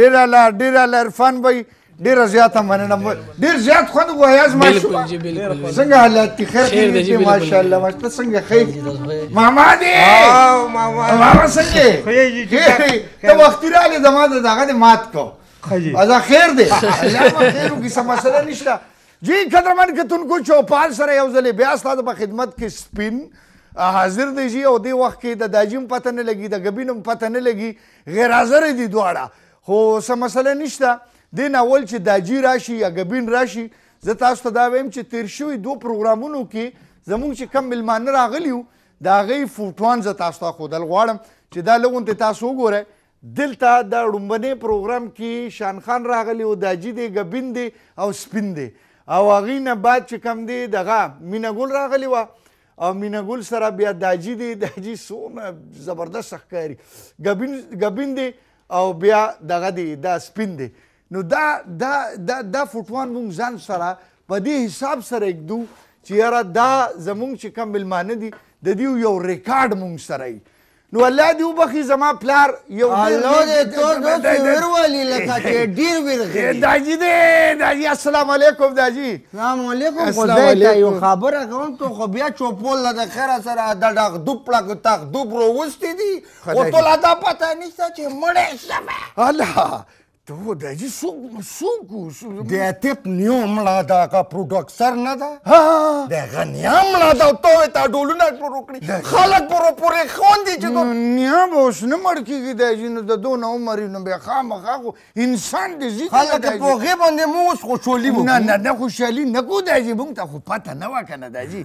ډیر الله ډیر الله عرفان بھائی ډیر زیات مننه ډیر زیات خوند غوایا زما شو څنګه حالات دي خیر دې دي ماشاءالله ماشاءالله څنګه خیر ماما دې او ماما ماما څنګه ته وخت را لې زما دغه مات کو ازا خیر دې الله ما خیر کی سم مسله نشته جی قدرمن کتونکو چوپال سره یو ځلې بیا ستاسو په خدمت کې سپین حاضر دی جی او دې وخت کې د داجیم پته نه لګي د غبینم پته نه لګي غیرحاضر دي دواړه خو څه مسله نشته دې نه اول چې داجي راشي یا ګبین راشي زه تاسو ته دا وایم چې تیر شوي دوه پروګرامونو کې زمونږ چې کم ملمانه راغلي وو د هغې فوټوان زه تاسو ته ښودل غواړم چې دا لغونتې تاسو وګورئ دلته د ړومبنې پروګرام کې شان خان راغلی او داجي دی ګبین دی او سپین دی او هغې نه بعد چې کم دی دغه مینه ګل راغلی وه او مینا ګل سره بیا داجی دی داجی سونه زبردست ښکاری ګبین ګبین دی او بیا دغه دی دا سپین دی نو دا دا دا دا فوټوان مونږ ځان سره په دې حساب سره اګدو چې یاره دا زمونږ چې کم ملمانه دي د دې یو ریکارډ مونږ سره ای نو الله دې وبخي زما پلار یو ډیر الله دې تو د ویر والی لکه چې ډیر ویر غي داجی دې داجی السلام علیکم داجی السلام علیکم خدای ته یو خبره کوم ته خو بیا چوپول د خره سره د ډغ دوپ پړک تاخ دوپ روستي دي او ټول ادا پته نشته چې مړې شمه الله ته خو د جی سوق سوق د اتیپ نیو مړه دا کا پروډکسر نه دا ها د غنیا مړه دا ته تا ډولونه شروع کړی خلک پر پورې خون دي چې نیا به اوس نه مړ کیږي د جی نو د دون عمر نو به خامخا خو انسان دې زی خلک په غي باندې مو اوس خوشحالي وو نه نه نه خوشحالي نه کو د جی مونږ ته خو پته نه وکنه د جی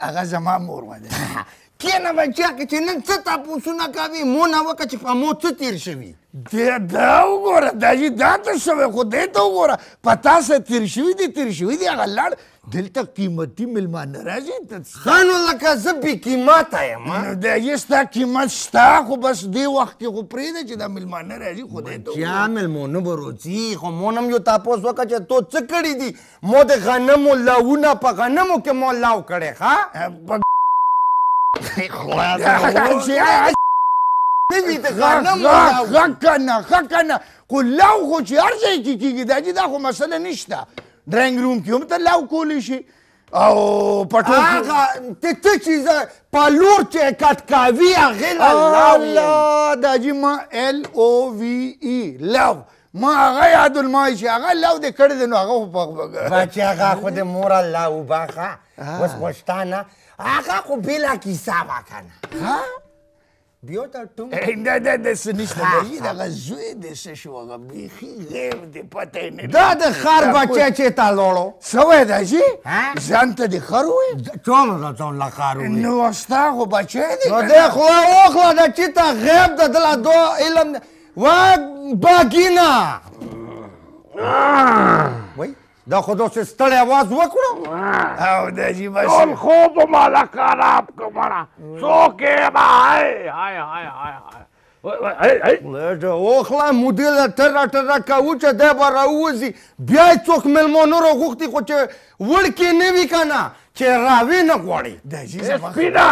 هغه زما مور وه ده کینه بچیا که چې نن څه تپوسونه کوي مو نه وکړه چې په مو څه تیر شوي دی دا وګوره دا یي دا ته شوی خو دی ته وګوره په تا سره تیر شوي دي تیر شوي دي هغه لاړ دلته قیمتي میلمانه راځي ښه نو لکه زه بې قیمته یم نو دا یې ستا قیمت شته خو بس دې وخت کې خو پرېږده چې دا میلمانه راځي خو دی ته بچیا میلمانه به روځي خو مونم یو تپوس وکړه چې تو څه کړي دي مو د غنمو لوونه په غنمو کې مو لو کړی ښه په خلاص کوي د غنم غکنه غکنه خو لو خو چې هر ځای کې کېږي دا چې دا خو مسله نشته ډرینګ روم کې هم ته لو کولی شي او پټو هغه ته ته چې پلور چې کټ کاوی هغه لو الله دا جی ما ال او وی ای لو ما هغه یاد المای چې هغه لو دې کړی دی نو هغه خو په بچې هغه خو دې مور الله وبخښه اوس خو شته نه هغه خو بېله کیسه وه که نه بیا ته ټوم دا دا د څه نشته دی دغه زوی د څه شو هغه بیخي غیب دی پته یې نه دا د ښار بچی چې تا لوړو څه وایې دا چې ځان ته د ښار وایې ټول دا ټول له ښار وایې نو ستا خو بچی دی نو دی خو وکړه دا چې تا غیب د دلا دو علم وای باګینا وای دا خو داسې ستړی اواز وکړو او د جی بس ټول خوب مالا خراب کمړه سو کې ما هاي هاي هاي هاي لږه اوخلا مدیر ټره ټره کوو چې دی به راووځي بیا یې څوک مېلمانه راغوښتي خو چې وړکې نه وي که نه چې راوې نه غواړي سپینه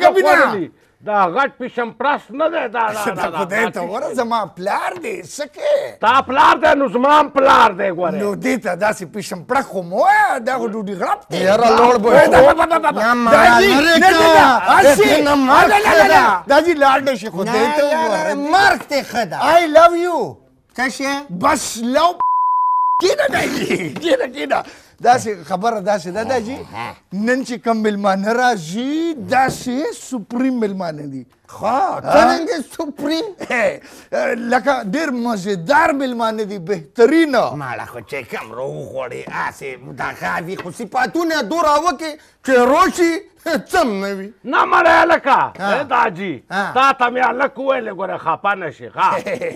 کبینه دا غټ پیشم پرس نه دی دا دا دا خدای ته وره زما پلار دی سکه تا پلار دی نو زما پلار دی ګوره نو دې ته داسې پیشم پړک خو مو دا خو ډوډۍ غرب دی یاره لوړ بو نه ما نه کړه اسی نه مرګ دا جی لاړ نشي خدای ته وره مرګ ته خدا آی لو یو څه شی بس لو کینه نه کینه کینه داسې خبره داسې ده دا جی نن چې کوم ملمانه راځي داسې سپریم ملمانه دي ها څنګه سپریم لکه ډیر مزیدار ملمانه دي بهترین ماړه خو چې کم رو خوړې اسې دا خاوی خو صفاتونه دورا وکي چې روشي څم نه وي نه مړی هلکه ای داجي تا ته مې هلک وویلې ګوره خفه نه شي ښه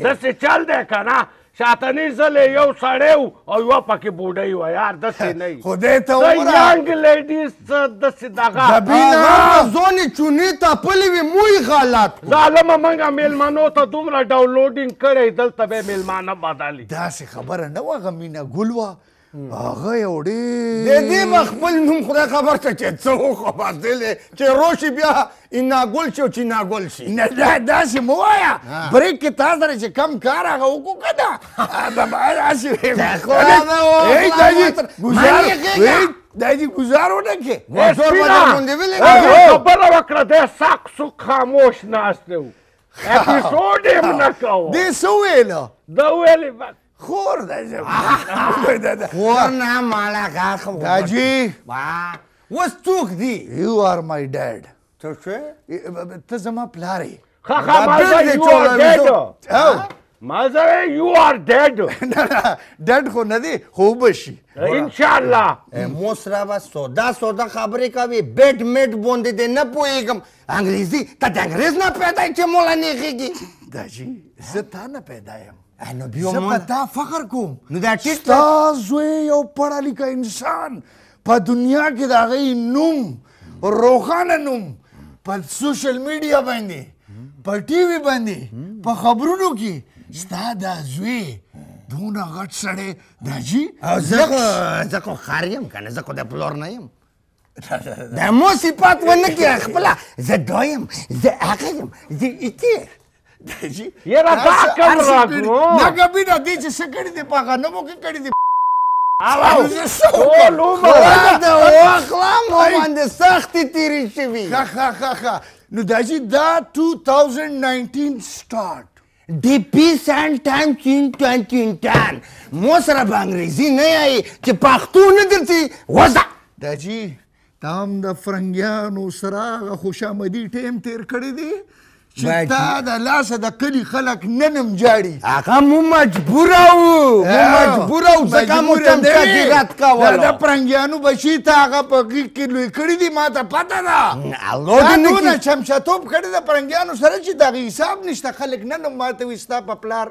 داسې چل دی که نه شاتنی زلې یو سړی و او یوه پکې بوډۍ وه یار داسې نه وي خدای ته وګوره یانګ لیډیز څه داسې دغه دبینه زونې چونې تپلې وي موی غلط ظالمه موږ میلمنو ته دومره ډاونلوډینګ کړی دلته به یې میلمانه بدلي داسې خبره نه وه هغه مینه ګل وه هغه یو ډېر د دې به خپل نوم خدای خبر ته چې څه وخوباسېلی چې روشي بیا اناګل شي او چې ناګل شي نه دا داسې مه وایه بریک کې تا سره چې کم کار هغه وکړو که نه داسې دا دې گزار ونه کې ګوزور به درموندې ویلې خبره وکړه دی ساق سوق خاموش ناست دی اپیسوډ یې هم نه کوو دې څه ویل ده ویلې خور دی زموږ خور نه مالا کار خو داجی اوس څوک دی یو آر مای ډیډ څه شو ته زما پلار یې ښه ښه ما زه یو آر ډیډ ما زه یو آر ډیډ نه نه ډیډ خو نه دی خو به شي ان شاء الله مو سره به سودا سودا خبرې کوي بیډ میډ باندې دې نه پوهېږم انګریزي ته د انګریز نه پیدا چې مولا نه کېږي داجی زه تا نه پیدا یم نو بیا زه په تا فخر کوم نو دا ټیټ ستا زوی یو پړه لیکه انسان په دنیا کې د هغې نوم روښانه نوم په سوشل میډیا باندې په ټي وي باندې په خبرونو کې ستا دا زوی دونه غټ سړی دا جي زه خو ښار یم که نه زه خو د پلور نه یم دا مو صفات ونه کې خپل زه دایم زه هغه یم زه ایتیر یاره دا کم راکو مګه بیره دې چې څه کړي دي په هغه نمو کې کړي دي ټول عمر د واخلا مو باندې سختې تېرې شوي ښه ښه ښه ښه نو دا چې دا 2019 سټارټ ډي پي سان ټان چین ټان چین ټان مو سره به انګریزي نه یایي چې پښتو نه درځي وځه دا جي تا هم د فرنګیانو سره هغه خوشامدي ټیم تیر کړی دی چې تا د لاسه د کلي خلک نن هم جاړي هغه مو مجبوره وو مو مجبوره وو ځکه مو چمچه کې رد کوله د پرنګیانو بچي تا هغه په غیږ کې لوی کړي دي ما ته پته ده دا دونه چمچتوب کړی د پرنګیانو سره چې دغه حساب نشته خلک نه نو ماته وي ستا په پلار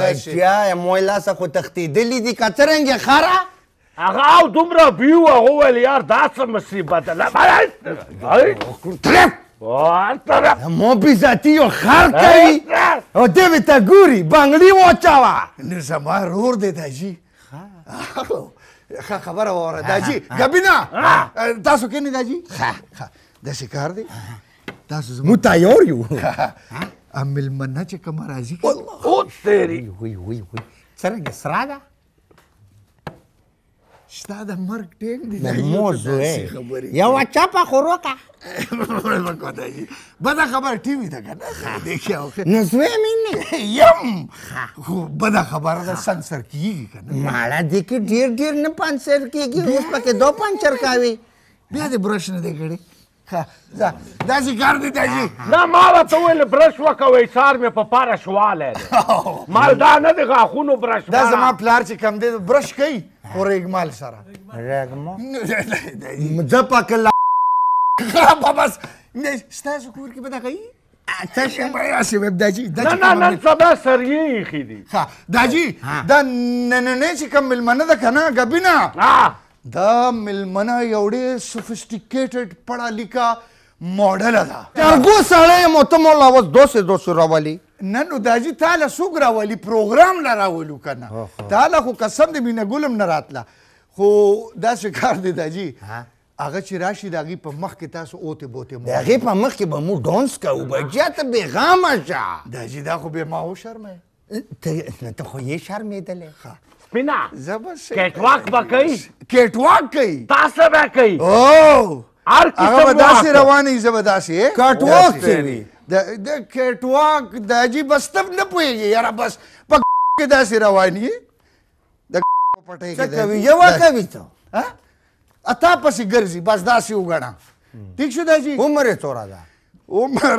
بچیا موی لاسه خو تښتېدلي دي که څرنګه خره هغه او دومره بیو هغه وویل یار دا څه مصیبت ده مو بی ذاتی یو خر کوي او دې ته ګوري بنګړي واچوه نو زما رور دی دا جي ښه خبره وره داجی غبینا تاسو کې نه داجی ښه ښه د شکار دی تاسو زموږ متایور یو امل منه چې کوم راضی کی او تیری وی وی وی څنګه سره ده ستا د مرګ ټیم دی نه مو زوی یو چا په خوروکا بده خبر ټي وي ده کنه دې کې او نو زوی مې نه يم خو بده خبر ده سنسر کیږي کنه ماړه دې کې ډیر ډیر نه پنسر کیږي اوس پکې دو پنچر کاوي بیا دې برش نه دی کړی دا چې کار دی دا چې نه ما ورته وویل برش وکوئ سار مې په پاره شوالی دی ما دا نه دی غاښونو برش دا زما پلار چې کوم دی برش کوي خو ریګمال سره ریګمال زه پکې لا خرابه بس ستاسو کور کې به دغه یي ته شه به یاسې وب داجي نه نه نن سبا سریې ایښي دي ښه داجي دا نننې چې کوم میلمانه ده که نه ګبینه دا میلمنه یو ډېر سوفیسټیکیټډ پړه لیکه ماډل ده ترګو سړی مو ته مولا اوس دوسې دوسې راولي نه نو داجی تاله سوګ راولی پروګرام لا راولو کنه تاله خو قسم دی مینه ګلم نه راتله خو دا څه کار دی داجی هغه چې راشي د هغې په مخ کې تاسو اوتې بوتې د هغې په مخ کې به مو ډانس کوو بچیا ته بېغامه شه دا چې دا خو بیا ما وشرمه ته خو یې شرمېدلی سپینه کیټ واک به کوي کیټ واک کوي تاسو به کوي او هر قسم هغه به داسې روان وي زه به داسې کټ واک کې وي د کټ واک د جی بس تب نه پوهېږي یاره بس په کې داسې روان یي د پټۍ کې څه کوي یوه کوي ته اتا پسې ګرځي بس داسې وګڼه ټیک شو دا جی عمر یې څوره ده عمر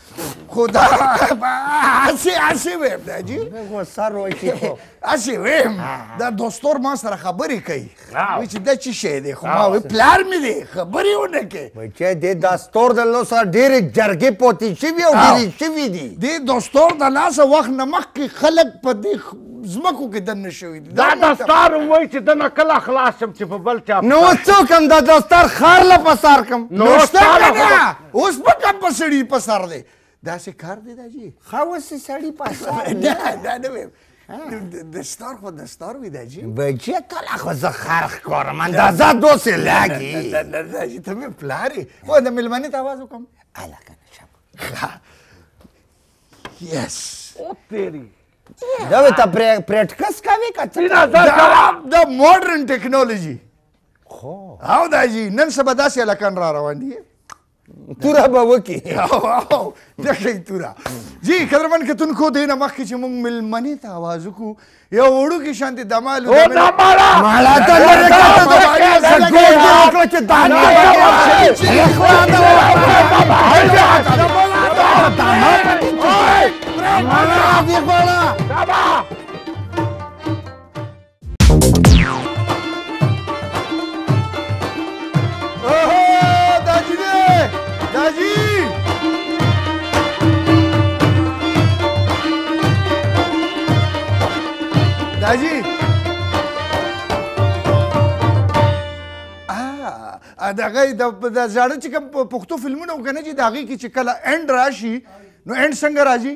خدا اسی اسی ویم دا جی دغه سر وای کی خو اسی ویم دا دوستور ما سره خبرې کوي وی چې دا چی شی دی خو ما وی پلار مې دی خبرې ونه کوي وای چې د دوستور د لو سره ډېر جرګې پوتې شي وی او ډېر شي وی دي د دوستور د لاس وخت نه مخ کې خلک په دې زمکو کې دنه شوی دي دا دستار وای چې دنه کله خلاص شم چې په بل چا نو څوک هم دا دستار خار له پسار کم نو ستاره اوس په کم په سړي په سر دی داسې کار دی دا جی ښه اوس سړي په سر نه دا نه ویم دستار خو دستار وي دا جی بچی کله خو زه خر ښکارم اندازه دوسې لګي دا جی ته مې پلار یې خو د مېلمنې ته اواز وکړم هلکه نشه یس او تیری دا ته پریټکس کوي که څه دا ماډرن ټیکنالوژي خو او دا جی نن سبا داسې الکان را روان دي توره به وکي دغه توره جی قدرمن کتونکو دې نه مخکې چې موږ ملمنې ته आवाज وکړو یو وړو کې شانتي دمال او دا مالا مالا ته لري کته دا ګور ګور کړ چې دا نه باندې چې اخوان دا بابا هاي دا دا مالا دا مالا دا مالا دغه د زړه چې کوم پښتو فلمونه وکنه چې داغي کې چې کله اند راشي نو اند څنګه راځي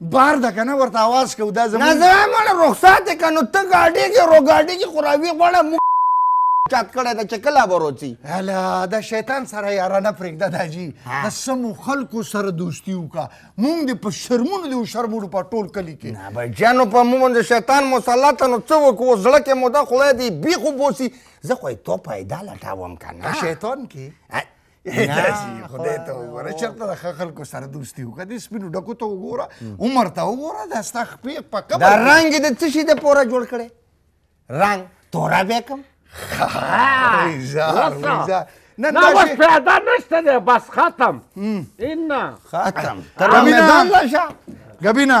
بار ده کنه ورته आवाज کو دا زمون نظر مړ رخصت کنو ته ګاډي کې رو ګاډي کې خراوي غوړه مو چات کړه ته چکلا بروچی هلا دا شیطان سره یاره نه پرېږده دا جی د سمو خلکو سره دوستی وکا مونږ دې په شرمونو دې وشرمولو په ټول کلي کې نه به جانو په مونږ باندې شیطان مسلط نو څه وکړو زړه کې مو دا خدای دې بیخ وبوسي زه خو یې تو پیدا لټوم که نه شیطان کې خدای ته وګوره چرته د خلکو سره دوستي وکړه د سپینو ډکو ته وګوره عمر ته وګوره دا ستا خپې په قبر دا رنګ د څه شي د پوره جوړ کړي رنګ تورا به کوم ویزار ویزار نه نه اوس پیدا نشته دی بس ختم اینا ختم تر میدان لاشه ګبینا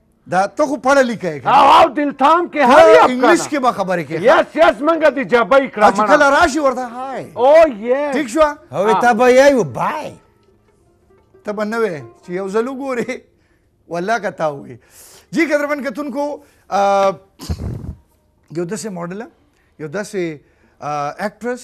دا ته خو پړه لیکای کنه او او دلتام کې هر یو انګلیش کې به خبرې کې یس یس منګه دی جبای کړه چې کله راشي ورته هاي او یې ٹھیک شو او ته به یو بای ته به نه وې چې یو ځل وګورې والله که تا وې جی قدرمن کتونکو یو داسې ماډل یو داسې اکټرس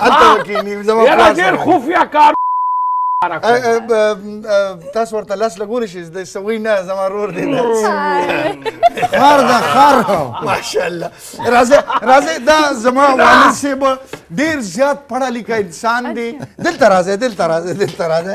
هلته وکینی زما یاره ډیر خفیا کار تاسو ورته لاس لګول شي د سوي نه زما رور دی خار دا خار ماشاءالله راځه راځه دا زما والد صاحب ډیر زیات پړه لیکه انسان دی دلته راځه دلته راځه دلته راځه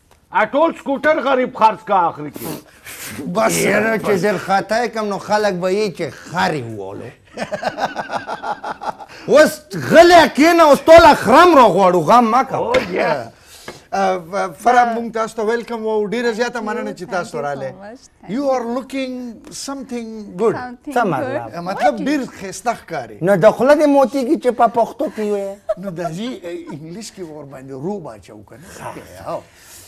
اټول سکوټر غریب خرڅ کا اخر کې بس یره چې در خطا کم نو خلک به یې چې خاري وولو اوس غلې کینه اوس ټول خرم را غواړو غم ما کا فرا مونږ تاسو ته ویلکم وو ډیره زیاته مننه چې تاسو رااله یو ار لوکینګ سمثینګ ګډ څه مطلب مطلب ډیر خسته ښکاری نو د خله د موتی کی چې په پښتو کې وي نو د جی انګلیش کې ور باندې رو باچو کنه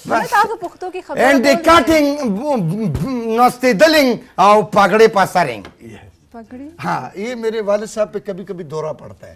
بس تاسو پښتو کې خبره اند کټینګ نوستیدلینګ او پګړې پاسرینګ پګړې ها یہ میرے والد صاحب پہ کبھی کبھی دورہ پڑتا ہے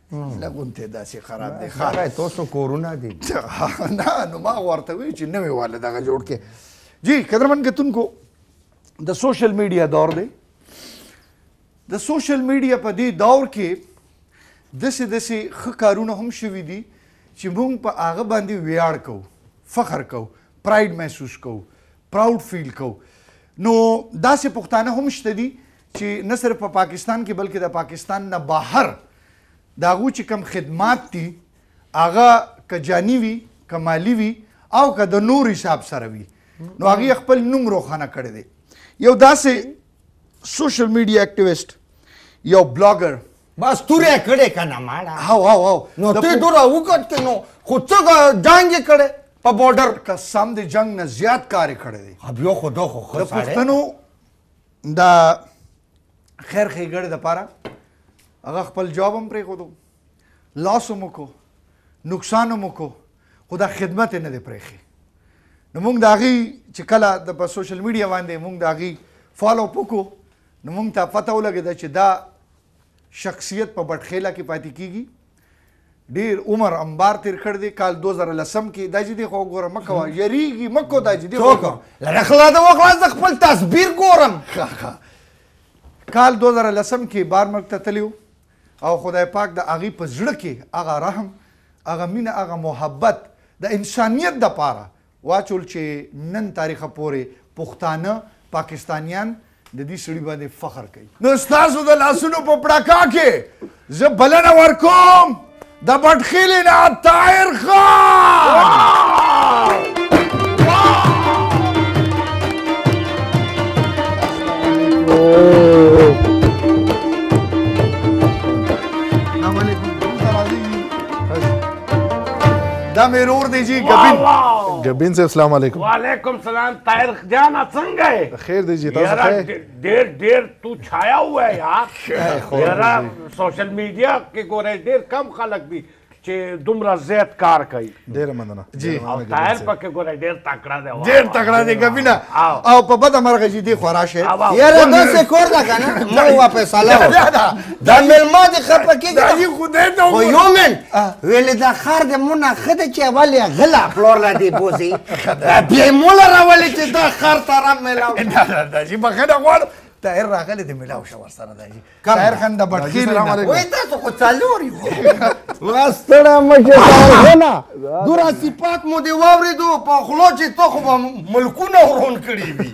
لګونته داسې خراب دی ښه تاسو کورونه دي نه نو ما ورته وی چې نوې والا دغه جوړ کې جی قدرمن کتونکو د سوشل میډیا دور دی د سوشل میډیا په دې دور کې دسه دسه ښه کارونه هم شوي دي چې موږ په هغه باندې ویاړ کوو فخر کوو پراید محسوس کوو پراود فیل کوو نو داسې پښتانه هم شته دي چی نه صرف په پاکستان کی بلکی د پاکستان نه بهر د هغو چی کم خدمات دی هغه که جانی وی که مالی وی او که د نور حساب سره وی نو هغه خپل نوم روښانه کړی دی یو داسې سوشل میډیا اکټیویست یو بلاګر بس توره کړې کنه ماړه هاو هاو هاو نو ته دوره وکړت نو خو څه جنگ کړې په بارډر قسم دې جنگ نه زیات کار کړې دی اب یو خو دوه خو د پښتنو دا خیر خېګړې د پاره هغه خپل جواب هم پرې خودو لاس هم کو نقصان هم کو خو دا خدمت نه دی پرېخې نو موږ د هغې چې کله د په سوشل میډیا باندې موږ د هغې فالو اپ وکړو نو موږ ته پته ولګېده چې دا شخصیت په بټخیله کې پاتې کیږي ډیر عمر انبار تیر کړ دی کال 2010 کې دا چې دی خو ګوره مکه وا یریږي مکو دا چې دی خو څوک لره خلا دا وخلا ز خپل تصویر ګورم کال 2010 کې بار ملک ته تلیو او خدای پاک د اغي په زړه کې هغه رحم هغه مینه هغه محبت د انسانیت د پاره واچول چي نن تاريخه پوري پښتانه پاکستانيان د دي سړي باندي فخر کوي نو ستاسو د لاسونو په پړکا کي زه بلنه ورکوم د بټخيلي نه طاهر خان دا مې رور دی جی ګبین ګبین صاحب السلام علیکم وعلیکم سلام طاهر جان څنګه یې خیر دی جی تاسو ښه ډیر ډیر تو چھایا ہوا ہے یار یارا سوشل میډیا کې ګورې ډیر کم خلک دي چې دومره زیات کار کوي ډیر مننه جی او طاهر پکې ګورې ډیر تکړه دی ډیر تکړه دی ګبینا او په بده مرغه جی دی خورا شه یاره دا څه کور نه کنه مو واپس الاو دا ملما دي خپکه دی خو دې ته یو منټ ویل دا خار د مونږ ښه دی چې اول یې غله پلور له دې بوځي بیا یې موله راولي چې دا خار سره میلاو دا چې بخښنه غواړم طاهر راغلی دی میلاو شه ورسره دا جي طاهر خان د بټخیر نه وای تاسو خو څلور یو واستړه مشه نه دورا صفات مو دی واوریدو په خلو چې تو خو ملکونه ورون کړی وي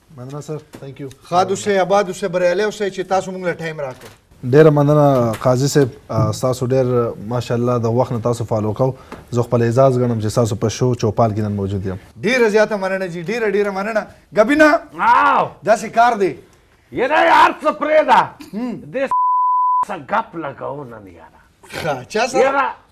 مننه سر ثانک یو خاد اوسه آباد اوسه بریالی اوسه چې تاسو موږ له ټایم راکړ ډیر مننه قاضي صاحب تاسو ډیر ماشاءالله د وخت نه تاسو فالو کو زه خپل اعزاز غنم چې تاسو په شو چوپال کې نن موجود یم ډیر زیاته مننه جی ډیر ډیر مننه غبینا واو دا څه کار دی یره یار څه پرې دا د څه غپ لګاو نن یاره چا سره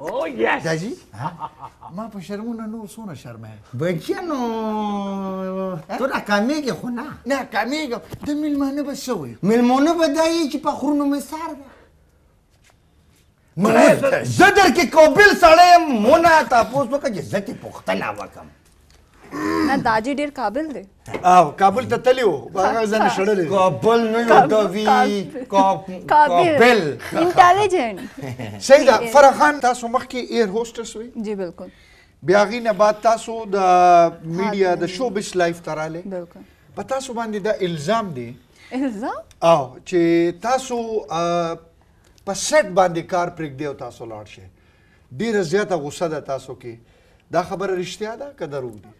او یس داجی ما په شرمونه نور څونه شرمه بچیا نو ته ناکامېږې خو نه ناکامېږم د میلمانه به څه وایي میلمانه به دا یي چې په خرونو مې سار ده زه درکې قابل سړی یم مونه تاسو وکړه چې زه ترې پوښتنه وکړم نه داجی ډیر کابل دی او کابل ته تلی و هغه ځنه شړلې کابل نه یو دا وی کابل انټيليجنت صحیح ده فرح خان تاسو مخکې ایر هوستس وي جی بالکل بیا غي نه بعد تاسو د میډیا د شو بس لایف تراله بالکل په تاسو باندې دا الزام دی الزام او چې تاسو په سټ باندې کار پرېږدي او تاسو لاړ شئ ډیره زیاته غوسه ده تاسو کې دا خبره رښتیا ده که دروغ دي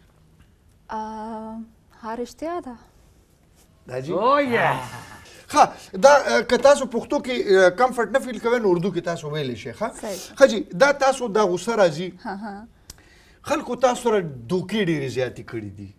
ها رښتیا ده دا جی او یس ها دا که تاسو پښتو کې کمفرټ نه فیل کوئ نو اردو کې تاسو ویلی شئ ښه ښه جي دا تاسو دا غوسه راځي خلکو تاسو سره دوکې ډېرې زیاتې کړې دي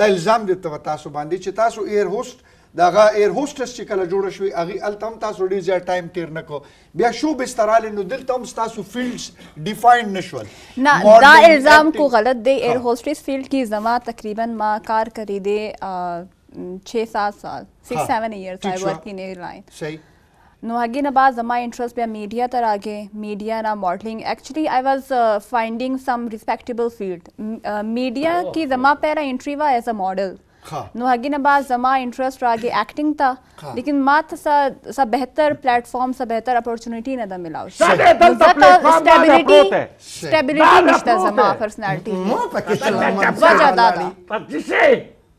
دا الزام دی په تاسو باندې چې تاسو ایر هوست دغه ایر هوسټس چې کله جوړ شوې هغه الته هم تاسو ډیر زیات ټایم تیر نکو بیا شو بستراله نو دلته هم تاسو فیلډز ډیفاین نشول نه دا الزام کو غلط دی ایر هوسټس فیلډ کې زما تقریبا ما کار کړی دی 6 7 سال 6 7 ایئرز آئی ورک ان ایئر لائن صحیح نو هغه نه بعد زما انټرست بیا میډیا ته راغی میډیا نه ماډلینګ اکچولی آی واز فایندینګ سم ریسپیکټیبل فیلډ میډیا کې زما پیرا انټری وا ایز ا ماډل نو هغه نه بعد زما انټرست راغی اکټینګ ته لیکن ما ته سا بهتر پلیټ فارم سا بهتر اپورتونټی نه ده ملاو شي سټابیلیټی سټابیلیټی نشته زما پرسنالټی مو پکې سلام وجه دا ده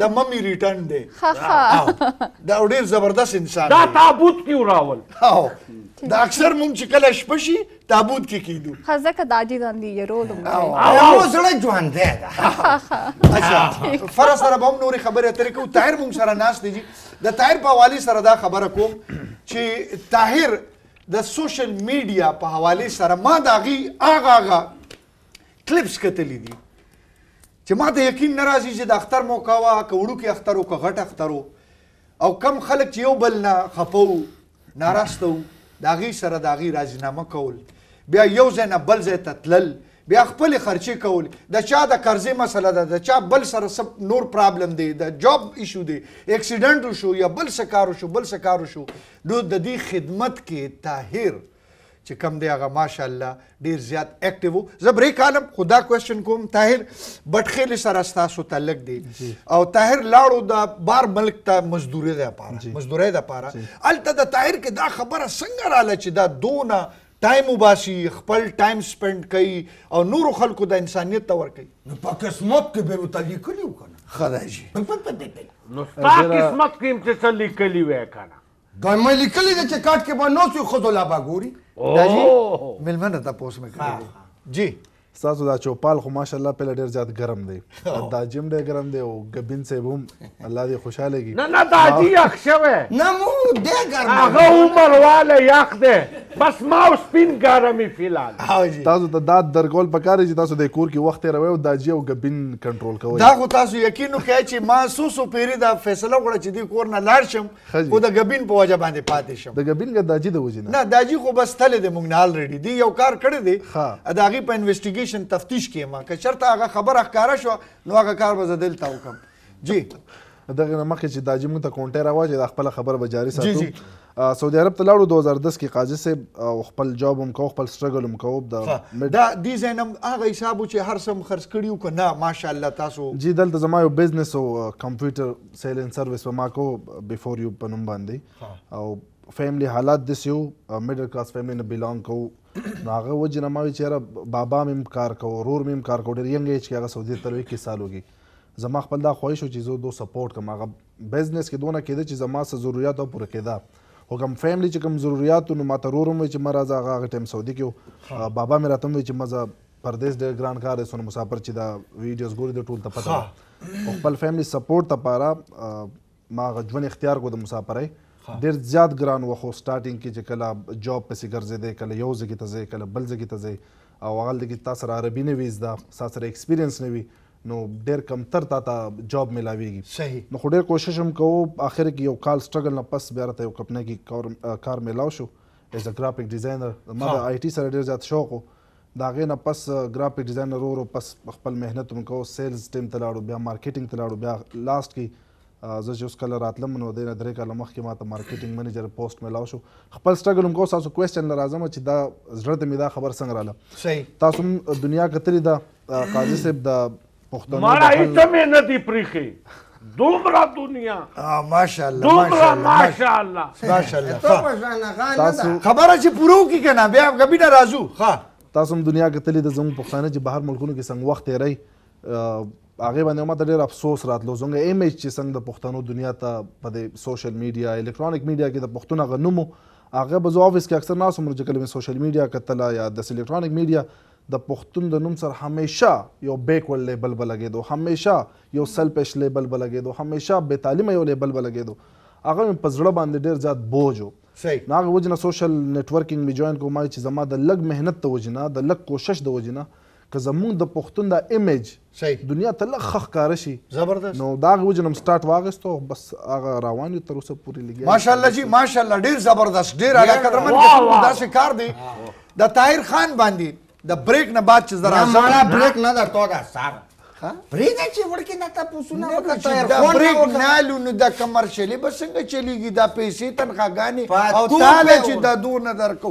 دا ممی ریټرن دی دا ډیر زبردست انسان دا تابوت کیو راول او دا اکثر مونږ چې کله شپه شي تابوت کې کیدو خزه که داجی غندي یرو دم او زړه ژوند دی اچھا فر سره بم نوري خبره تر کو طاهر مونږ سره ناس دی د طاهر په حواله سره دا خبره کوم چې طاهر د سوشل میډیا په حواله سره ما داغي اغه اغه کلیپس کتلی دي چې ما ته یقین نه راځي چې د اختر موقع وه که وړوکی اختر و که غټ اختر و او کم خلک چې یو بل نه خفه وو ناراسته وو د هغوی سره د هغوی راضینامه کول بیا یو ځای نه بل ځای ته تلل بیا خپل خرچې کول د چا د قرضې مسله ده د چا بل سره سب نور پرابلم دی د جاب ایشو دی اکسیډنټ وشو یا بل څه کار وشو بل څه کار وشو نو د دې خدمت کې طاهر چې کم دی هغه ماشاءالله ډیر زیات اکټیو وو زه بریک عالم خدا کوېشن کوم طاهر بټخېل سره تاسو تعلق دی او طاهر لاړو دا بار ملک ته مزدوري ده پاره مزدوري ده پاره الته د طاهر کې دا خبره څنګه رااله چې دا دونه ټایم وباسي خپل ټایم سپند کوي او نور خلکو د انسانيت ته ور کوي نو په قسمت کې به وتلی کړی وکنه خدای جی په قسمت کې هم څه لیکلی وای کنه دوی مې لیکلي دي چې کاټ کې به نوس وي ښځو لا به ګوري دا جی مېلمه نه تپوس مې کړی دی جی ستاسو دا چوپال خو ماشاءالله په ډیر زیات ګرم دی دا جیم ډیر ګرم دی او ګبین صاحب هم الله دې خوشاله کی نه نه دا جی یخ شوه نه مو دې ګرم هغه عمر واله یخ دی بس ما او سپین ګرمي فلال تاسو ته دا درګول پکار چې تاسو د کور کې وخت راوي او دا جی او ګبین کنټرول کوي دا خو تاسو یقین وکړئ چې ما سوسو پیری دا فیصله وکړه چې دې کور نه لاړ شم ښه خو د ګبین په وجه باندې پاتې شم. د ګبین که داجي د وجې نه؟ نه داجي خو بس تللی دی موږ نه الریډي دې یو کار کړی دی د هغې په انویسټیګیشن تفتیش کې یم که چرته هغه خبره ښکاره شوه نو هغه کار به زه دلته وکړم جی. دغه نه مخکې چې داجي موږ ته کونټه راواچوي دا خپله خبره به جاري ساتو سعودي عرب ته لاړو 2010 کې قاضي صاحب او خپل جاب هم کوو خپل سټرګل هم کوو د دا دې ځای نه هغه حساب چې هر څه هم خرڅ کړي که نه ماشاءالله تاسو جی دلته زما یو بزنس و کمپیوټر سیلن سروس په ماکو بیفور یو په نوم باندې او فیملی حالات د سیو میډل کلاس فیملی نه بیلانګ کو نو هغه وجه نه ما وی چیرې بابا مم کار کو رور مم کار کو ډیر ینګ ایج کې هغه سعودي تر وی کې سالو کې زما خپل دا خواهش چې زه دو سپورټ کوم هغه بزنس کې دونه کېده چې زما سره ضرورت او پوره کېده خو کوم فیملی چې کوم ضرورت نو ما ته رور مې چې مرزه هغه ټیم سعودي کې بابا مې راته وی چې مزه پردیس ډیر ګران کار دی سونه مسافر چې دا ویډیوز ګوري د ټول ته پته ده او خپل فیملی سپورټ لپاره ما هغه ژوند اختیار کو د مسافرۍ ډیر زیات ګران و خو سټارټینګ کې چې کله جاب پسې ګرځېدې کله یو ځای کې ته ځې کله بل ځای کې ته ځې او هغه کې تاسو سره عربي نه وي زده تاسو سره ایکسپیرینس نه وي نو ډیر کم تر تا ته جاب ملاویږي صحیح نو خو ډیر کوشش هم کوو اخر کې یو کال سټرګل نه پس بیا راته یو کمپنۍ کې کار ملاو شو ایز ا ګرافیک ډیزاینر ما د آی ټي سره ډیر زیات شوق و د هغې نه پس ګرافیک ډیزاین نه رو رو پس خپل محنت مونږ کو سیلز ټیم ته لاړو بیا مارکیټینګ ته لاړو بیا لاست کې زه چې اوس کله راتلم نو دینه درې کاله مخکې ما ته مارکیټینګ منیجر پوسټ ملاو شو خپل سټرګل مونږ کو تاسو کوېسچن لر اعظم چې دا زړه ته مې دا خبر څنګه رااله تاسو دنیا کتلی دا قاضي صاحب د مړه هیڅ مې نه دی پریخي دومره دنیا ماشاءالله دومره ماشاءالله ماشاءالله تاسو خبره چې پورو کی کنه بیا غبی نه راځو ها تاسو هم دنیا کې تللی د زموږ پښتانه چې بهر ملکونو کې څنګه وخت تیری هغه باندې ما ته ډېر افسوس راتلو زموږ امیج چې څنګه د پښتنو دنیا ته په دې سوشل میډیا الکترونیک میډیا کې د پښتون غنومو هغه به زه افیس کې اکثر ناسو مر چې کله مې سوشل میډیا کتله یا د الکترونیک میډیا د پښتون د نوم سره همېشه یو بیک ورډ لیبل به لګېدو، همېشه یو سلپیش لیبل به لګېدو، همېشه بې تعلیمه یو لیبل به لګېدو. هغه مې په زړه باندې ډېر زیات بوج و. د هغې وجې نه سوشل نیټ ورکینګ مې جوین کړو، ما وې چې زما د لږ محنت د وجې نه، د لږ کوشش د وجې نه که زمونږ د پښتون دا ایمېج صحیح دنیا ته لږ ښه ښکاره شي زبردست نو دا هغه وجه نه سټارټ واغستو بس هغه روان یو تر اوسه پورې لګیا ماشاءالله جی ماشاءالله ډیر زبردست ډیر اعلی قدرمن قسم دا څه کار دی د طاهر خان باندې د بریک نه بعد چې زرا زما بریک نه ده تو دا سار پرېږده چې وړکې نه تاسو نه وکړه دا بریک نه لو نو دا کمرشلې به څنګه چلیږي دا پیسې تنخواګانې او تاله چې دا دور نه درکو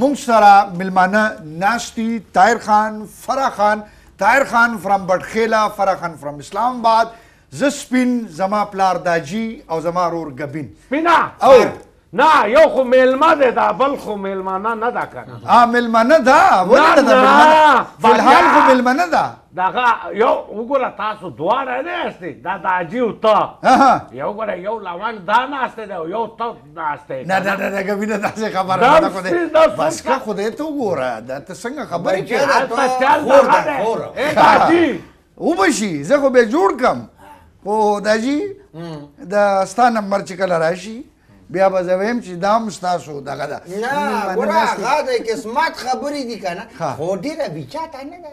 مونږ سره ملمانه ناست دي طاهر خان فرح خان طاهر خان فرام بټخیله فرح خان فرام اسلام آباد زه سپین زما پلار داجي او زما رور ګبین سپینا او نه یو خو میلمه دی دا بل خو میلمانه نه ده که نه آ ملمنه ده ولې نه ده نه، ملمنه؟ نه. فی الحال خو بیا. ملمنه ده دغه یو وګوره تاسو دواړه نه یاستئ دا د حاجي او ته اها. یو ګوره یو لونډ دا ناسته دی او یو ته ناشته نه نه نه نه وینه داسې خبره نه ده خدای بس که خدای ته وګوره دا ته څنګه خبرې کوې هلته چل دغه دی ای کاجي وبشي زه خو به جوړ کم خو دا جي دا ستا نمبر چې کله راشي بیا به زه وایم چې دا هم ستاسو دغه ده نه ګوره هغه د قسمت خبرې دي که نه خو ډېره بېچاته نه ده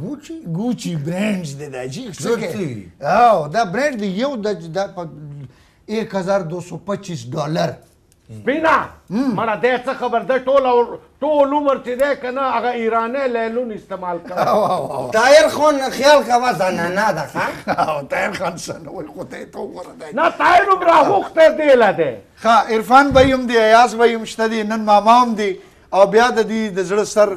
ګوچی ګوچی برانډ دی دا جی څه کوي او دا برانډ دی یو د 1225 ډالر بینا مړه دې څه خبر ده ټول او ټول عمر چې ده کنه هغه ایرانه لیلون استعمال کړ طاهر خان خیال کا وزن نه ده ها او طاهر خان سن وای خو ته تو غره ده نه طاهر عمر وخته دی لده ها عرفان بیم دی ایاز بیم شته دی نن مامام دی او بیا د دې د زړه سر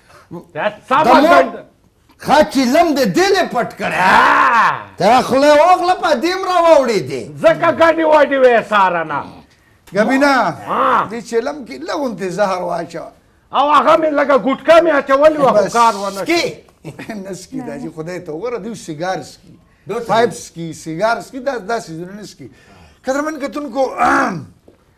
دا څه د مور وځنډ ښه چیلم دې دلې پټ کړی دا خوله وغله په دې هم راواوړې دې ځکه ګډې وډې وې ساره نه ګبینا ها. دې چیلم کې لږ غوندې زهر واچوه او هغه مې لږه ګوټکه مې اچولې وه خو بس. کار ونه شو. سکي نه سکي دا چې خدای ته وګوره دوی سیګار سکي دوی سیګار. پایپ سکي سیګار سکي دا دا سیزونه نه سکي قدرمن کتونکو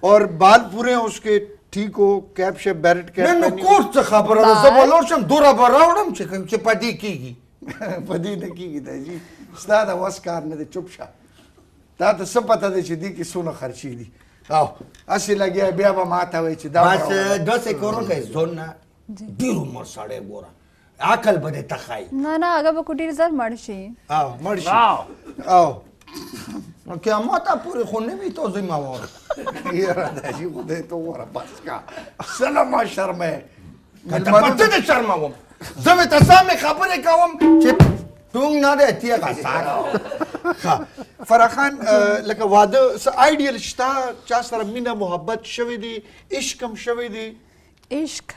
اور بال پورے اس کے ٹھیک ہو کیپ شپ بیرٹ کیپ نه نو کور څه خبره ده زه به لوړ شم دوره به راوړم چې کوم چې په دې کېږي په دې نه کېږي دا جي ستا د وس کار نه دی چوپ شه تا ته څه پته دی چې دې کې څونه خرچې دي او هسې لګیا بیا به ما ته وایي چې دا بس داسې کور وکړئ ځان نه ډېر عمر سړی ګوره عقل به دې تخای نه نه هغه به کو ډیر زر مړ شي او مړ شي او نو قیامت پورې خو نه وي تو ذمہ وار یاره دا شي خو دې تو وره بس کا سلام شرمه کته پټه دې شرمه وم زه مې ته سمې خبرې کوم چې ټونګ نه دی تیغه ساک فرخان لکه واده څه آیډیل شته چا سره مینه محبت شوی دی عشق هم شوی دی عشق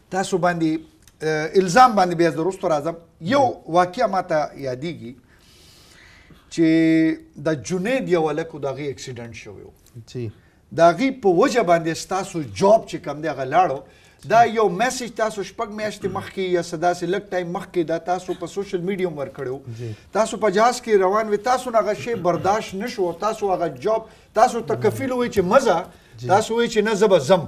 تاسو باندې الزام باندې بیا زه وروسته راځم یو واقعه ماته یادېږي چې د جنید یو هلک د هغې اکسیډنټ شوی و د هغې په وجه باندې ستاسو جاب چې کوم دی هغه لاړو دا یو میسج تاسو شپږ میاشتې مخکې یا څه داسې لږ ټایم مخکې دا تاسو په سوشل میډیا هم ورکړی تاسو په جهاز کې روان وي تاسو نه هغه شی برداشت نه شو تاسو هغه جاب تاسو ته کفیل وي چې مزه تاسو وایي چې نه زه به ځم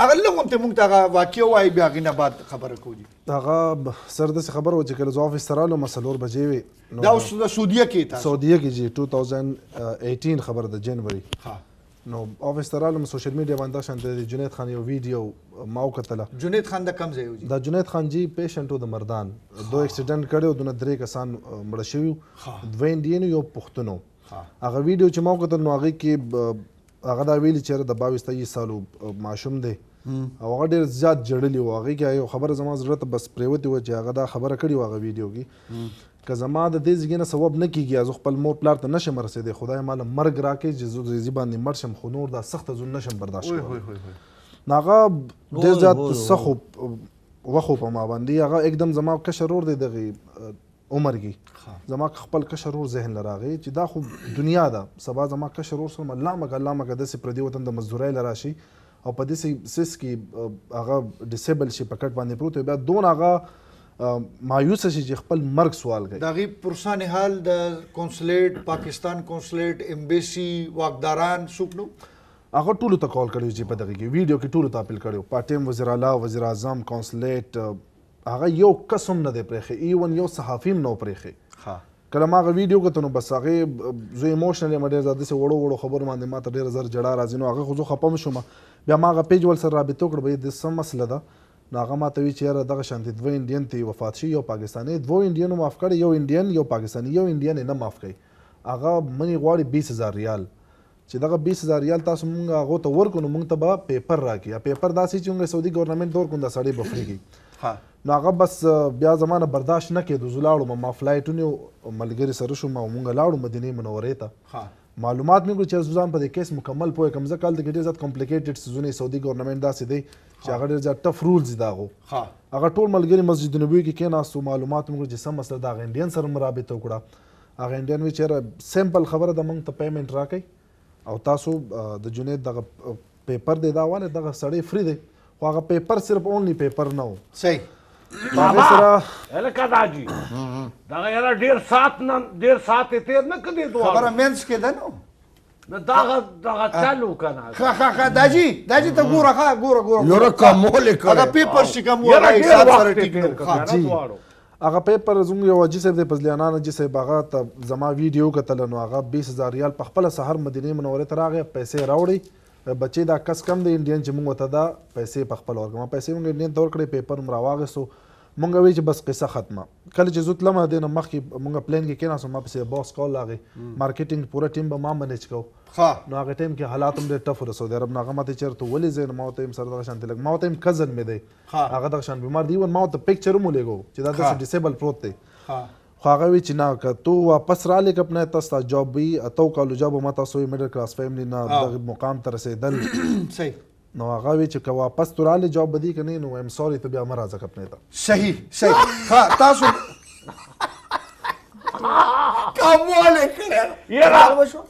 هغه لږ غونته مونږ ته هغه واقعي وایي بیا هغې نه بعد خبره کوو جي هغه سر داسې خبره وه چې کله زه افیس ته رالم څلور بجې وې دا اوس د سعودیه کې تاسو سعودیه کې جي 2018 خبره ده جنوري ها نو افیس ته رالم سوشل میډیا باندې شان د جنید خان یو ویډیو ما وکتله جنید خان د کم ځای وځي دا جنید خان جی پیشنټو د مردان دوه اکسیډنټ کړو دونه درې کسان مړ شوي دوه انډین یو پښتنو هغه ویډیو چې ما وکتل نو هغه کې هغه دا ویلي چې د باویس تاجي سالو ماشوم دی او هغه ډیر زیات جړلی و هغه کې یو خبره زما زړه ته بس پریوتی و چې هغه دا خبره کړې و هغه ویډیو کې که زما د دې ځګینه ثواب نه کیږي زه خپل مور پلار ته نشم رسیدې خدای مال مرګ راکې چې زه زی باندې مړ شم خو نور دا سخت ځون نشم برداشت کولای ناغه ډیر زیات سخو وخو په ما باندې هغه एकदम زما کشر ور دی دغه عمر ګي زما خپل کشر ور ذهن لراغي چې دا خو دنیا ده سبا زما کشر ور سره الله مګ الله مګ د سي پردي وطن د مزدوري لراشي او په دې سي سس کې هغه ډیسیبل شي پکټ باندې پروت بیا دون هغه مایوس شي چې خپل مرګ سوال کوي دغه پرسان حال د کنسولیټ پاکستان کنسولیټ امبیسي واکداران څوک نو هغه ټول ته کال کړو چې په دغه کې ویډیو کې ټول ته اپیل کړو پارټیم وزیر اعلی وزیر اعظم کنسولیټ هغه یو کس هم نه دی پرېښی ایون یو صحافي هم نه و پرېښی کله ما هغه ویډیو کتو نو بس هغه زه ایموشنل یم ډېر زیات داسې وړو وړو خبرو باندې ما ته ډېره زر جړا راځي نو هغه خو زه خپه هم شوم بیا ما هغه پیج ول سره رابطه وکړه به یې د څه مسله ده نو هغه ما ته وی چې یاره دغه شانتې دوه انډین ته وفات شي یو پاکستانی دوه انډینو معاف کړي یو انډین یو پاکستانی یو انډین نه معاف کړي هغه منی غواړي 20000 ریال چی دغه بیس هزار ریال تاسو مونږ هغو ته ورکړو نو مونږ ته به پیپر راکی یا پیپر داسی چی مونږ سعودی ګورنمنت ته ورکړو نو دا سړی به فری کی نو هغه بس بیا زما نه برداشت نه کیدو زه لاړم ما فلایټ ونیو ملګری سره شوم او مونږ لاړو مدینه منوره ته معلومات می وکړو چی زه ځان په دی کیس مکمل پوه کړم ځکه هلته کی ډیر زیات کمپلیکیټډ سیزونه سعودی ګورنمنت داسی دی چی هغه ډیر زیات ټف رولز دی دهغو هغه ټول ملګری مسجد نبوی کی کیناستو معلومات می وکړو چی څه مسله ده هغه انډین سره مو رابطه وکړه هغه انډین وی چیره سیمپل خبره ده مونږ ته پیمنټ راکړئ او تاسو د جنید دغه پیپر دی دا واله دغه سړی فری دی خو هغه پیپر صرف اونلی پیپر نه و صحیح هغه سره الکه داجی دغه یاره ډیر سات نه ډیر سات تیر نه کدی دوه خبره مینس کې ده نو نه دغه دغه چلو کنه ښه ښه ښه دا جی دا جی ته ګوره ښه ګوره ګوره یاره کمول کړه هغه پیپر چې کوم وایي سات سره ټیک نو ښه جی هغه پیپر زموږ یو حاجي صاحب دی په ځلیانانه جي صاحب هغه ته زما ویډیو کتل نو هغه بیس هزار ریال په خپله سهار مدینې منورې ته راغی پیسې راوړې بچې دا کس کم دی انډین چې موږ ته دا پیسې په خپله ورکړه ما پیسې موږ انډین ته ورکړې پیپر هم راواغېستو مونږ وی چې بس قصه ختمه کله چې زه تلم د نه مخکې مونږ پلان کې کېناستو ما پسې باکس کول راغی مارکیټینګ پوره ټیم به ما منیج کو نو هغه ټیم کې حالات هم ډېر ټف د سعودي عرب نه هغه ماته چېرته ولې ځای ما ورته سره دغه شانتې لږ ما ورته هم کزن مې دی هغه دغه شان بیمار دی ایون ما ورته پکچر هم ولېږو چې دا داسې ډیسیبل پروت دی خو هغه وی چې نه که تو واپس را لیک اپنا تاسو ته جاب وی اتو کالو جاب ما تاسو میډل کلاس فیملی نه دغه مقام ته رسیدل صحیح نو هغه وی چې که واپس تو رالی جواب بدی کنه نو ایم سوری ته بیا مه راځه کپنې ته صحیح صحیح ها تاسو کمواله کړه یاره وشو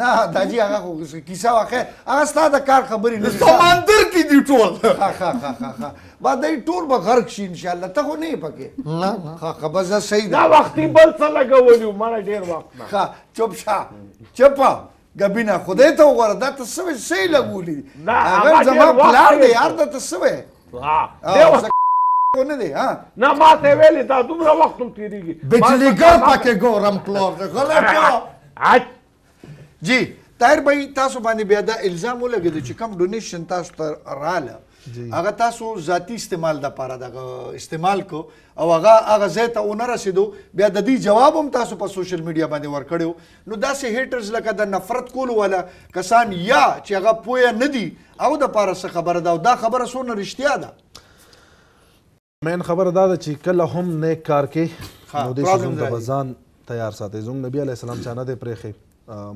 نه دا جی هغه خو کیسه واخه هغه ستا د کار خبرې نه سمندر کې دی ټول ها ها ها ها با دې ټول به غرق شي ان شاء الله ته خو نه پکې نه نه ها خبره صحیح ده دا وخت بل څه لګولیو مړه ډیر وخت نه ها چوپ شه چپا ګبینه خدای ته وګوره دا ته سوي سي لګولي هغه زما پلار دی یار دا ته سوي ها نه دی ها نه ما ته ویلي دا دومره وخت هم تېرېږي بجلیګر پکې ګورم پلور دی غلی کړه جی طاهر بھائی تاسو باندې بیا دا الزام ولګېد چې کم ډونیشن تاسو ته رااله هغه تاسو ذاتی استعمال د پاره دغه استعمال کو او هغه هغه ځای ته ونه رسیدو بیا د دې جواب هم تاسو په سوشل میډیا باندې ورکړیو نو داسې هیټرز لکه د نفرت کولو والا کسان یا چې هغه پوه نه دي او د پاره څه خبره ده او دا خبره څونه رښتیا ده مین خبره دا ده چې کله هم نیک کار کې نو دې سيزون ته بزان تیار ساتي زموږ نبی علی السلام چانه دې پرېخې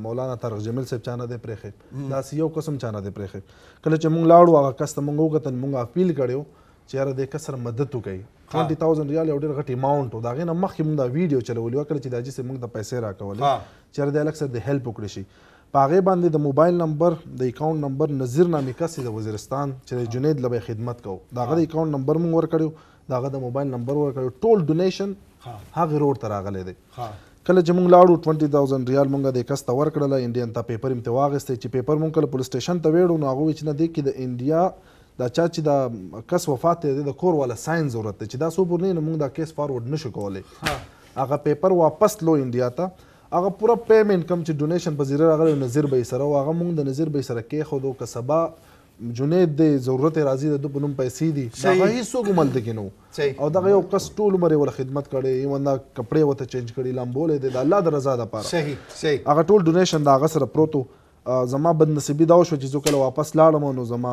مولانا طارق جمیل صاحب چانه دې پرېخې دا یو قسم چانه دې پرېخې کله چې مونږ لاړو هغه کس ته مونږ وکتل مونږ اپیل کړو چې یاره دې کسر مدد وکړي 20000 ریال یو ډیر غټ اماونټ و دا غینه مخکې مونږ دا ویډیو چلولې و کله چې دا جسه مونږ ته پیسې راکولې چیرې د الکسر د هیلپ وکړي شي پاغه باندې د موبایل نمبر د اکاونټ نمبر نظیر نامې کس د وزیرستان چې جنید لبه خدمت کو دا غو اکاونټ نمبر مونږ ور کړو دا غو د موبایل نمبر ور کړو ټول ډونیشن هغه روډ تر اغلې دی کله چې مونږ لاړو 20000 ریال مونږ د کس ته ورکړل انډین ته پیپر امتواغ است چې پیپر مونږ کله پولیس سټیشن ته ویړو نو هغه چې نه دی کې د انډیا دا چا چی دا کس وفات ته د کور والا ساين ضرورت دی چی دا سو پور نه نو موږ دا کیس فارورډ نشو کولی هغه پیپر واپس تلو انډیا ته هغه پوره پیمنټ کم چی ډونیشن په زیره راغلی نظیر بی سره او هغه موږ د نظیر بی سره کیخودو که سبا جنید دی ضرورت راځی د په نوم پیسی دی دا هغه هیڅ څوک عمل دکی نو او دغه یو کس ټول عمر ول خدمت کړی ایون دا کپړی وته چینج کړی لامبولی دی د الله د رضا د پاره هغه ټول ډونیشن دا هغه سره پروتو زما بدنصیبی دا وشوه چې زه کله واپس لاړم نو زما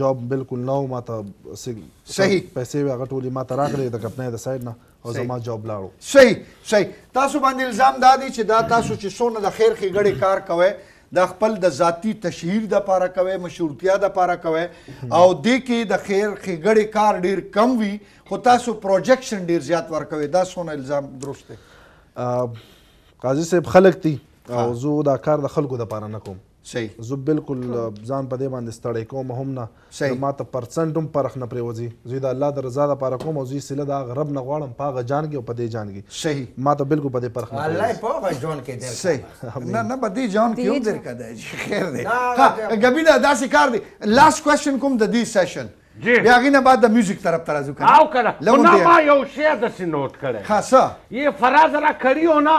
جاب بالکل نه و ماته صحیح پیسې وې هغه ټولې ماته راغلې د کمپنۍ د سایډ نه او زما جاب لاړو صحیح صحیح تاسو باندې الزام دا دی چې دا تاسو چې څونه د خیر ښېګړې کار کوئ د خپل د ذاتی تشهیر د پاره کوي مشهورتیا د پاره کوي او د کې د خیر خګړې کار ډیر کم وي خو تاسو پروجیکشن ډیر زیات ورکوي دا سونه الزام درسته قاضي صاحب خلک دي او زه دا کار د خلکو لپاره نه کوم صحیح زه بالکل ځان په دې باندې ستړی کوم هم نه ما ته پرسنټ هم پرخ نه پریوځي زه د الله د رضا لپاره کوم او زه سله دا غرب نه غواړم پاغه جان کې او په دې جان کې صحیح ما ته بالکل په دې پرخ نه الله پاغه جان کې در صحیح نه نه په دې جان کې هم در کده خیر دی ها غبینه داسې کار دی لاست کوېشن کوم د دې سیشن بیا غینه بعد د میوزیک طرف ته راځو کنه او کنه نو ما یو شی د سینوټ کړه خاصه یې فراز را کړیو نه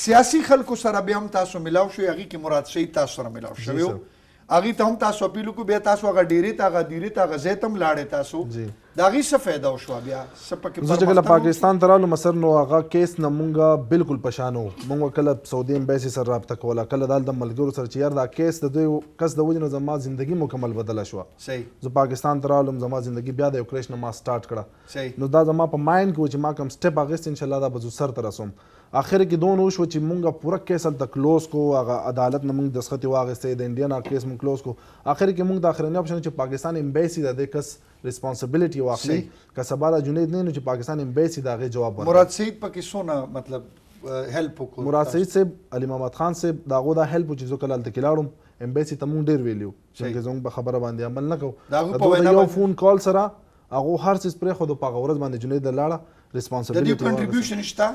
سیاسي خلکو سره به هم تاسو ملاو شوي هغې کې مراد شهید تاسو سره ملاو جی شوی و صاحب هغې ته هم تاسو اپیل وکړو بیا تاسو هغه ډیرې ته هغه دیرې ته هغه ځای ته هم لاړې تاسو جی د هغې څه فایده وشوه بیا څه پکې زه چې کله پرمختګ وشو پاکستان ته رالم سر نو هغه کیس نه مونږه بالکل پشان وو مونږ کله سعودي امباسي سره رابطه کوله کله دال د ملګرو سره چې یار دا کیس د دوی کس د وجې نه زما زندگی مکمل بدله شوه صحیح زه پاکستان ته رالم زما زندگی بیا د یو کریش نه ما سٹارټ کړه صحیح نو دا زما په ماین کې و چې ما کوم سټپ اخیست ان شاء الله دا به زو سر ته رسوم اخر کی دونه وشوه چی مونږ پوره کیس هلته کلوز کو هغه عدالت نه مونږ دسخطی واغیسته د انډین هغه کیس مونږ کلوز کو اخر کی مونږ ته اخرنی اپشن وو چی پاکستان امبیسی د دی کس ریسپانسبیلیټی واخلی که سبا دا جنید نه نو چی پاکستان امبیسی د هغی جواب ورکړی. مراد سعید پکی څونه مطلب هیلپ وکړو. مراد سعید صیب علی محمد خان صیب د هغو دا هیلپ وو چی زه کله هلته کی لاړم امبیسی ته مونږ ډیر ویلی وو چونکی زمونږ په خبره باندی عمل نه کو د دوی د یو فون کال سره هغو هر څیز پریښودو په هغه ورځ باندې جنید له لاړه ریسپانسبیلیټی وانه سته. ددی کنټریبیوشن شته؟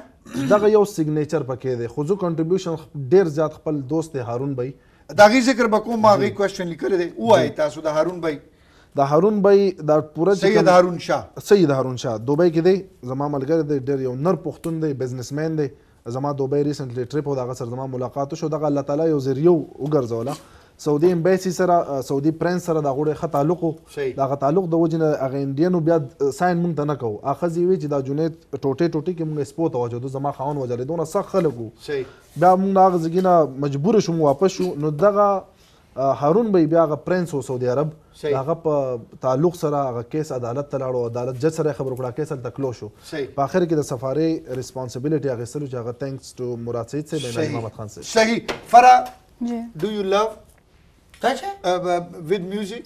دغه یو سیګنیچر پکې دی خو زه کنټریبیوشن ډیر زیات خپل دوست دی هارون بای. د هغې ذکر به کوم ما هغې کویشن لیکلی دی ووایئ تاسو د هارون بای. د هارون بای دا پوره چې کوم. سید هارون شاه. سید هارون شاه دوبۍ کې دی زما ملګری دی ډیر یو نر پښتون دی بزنس مین دی زما دوبۍ ریسنټلی ټریپ او د هغه سره زما ملاقات وشو دغه الله تعالی یو ذریعه وګرځوله سعودي امبیسي سره سعودي پرنس سره د هغه ډېر ښه تعلق و د هغه تعلق د وجې نه هغه انډینو بیا ساین مونږ ته نه کوو هغه ښځې وي چې دا جنید ټوټې ټوټې کې مونږ سپو ته واچو زما خاون وجلې دونه سخت خلک وو بیا مونږ د هغه ځګي نه مجبور شو مونږ واپس شو نو دغه هارون به یې بیا هغه پرنس و سعودي عرب د هغه په تعلق سره هغه کیس عدالت ته لاړ او عدالت جج سره یې خبرې وکړه کیس هلته کلوز شو په اخر کې د سفارې ریسپانسبیلټي اخیستلو چې هغه تینکس ټو مراد سعید صاحب امام محمد خان صاحب صحیح فرا ډو یو لو ته چې ود میوزیک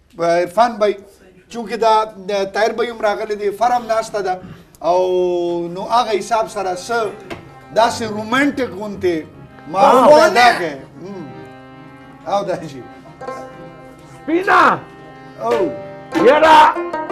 عرفان بای چونکه دا تایر بای هم راغلی دی فرم ناسته ده او نو هغه حساب سره څه داسې رومانټیک غونته ما پیدا کړ او دا شي سپینا او یرا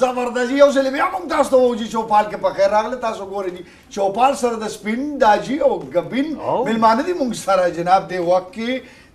زبردست یو ځل بیا موږ تاسو ته وو چې چوپال کې په خیر راغله تاسو ګورئ دي چوپال سره د سپین داجی او غبین ملمانه دي موږ سره جناب دی وخت کې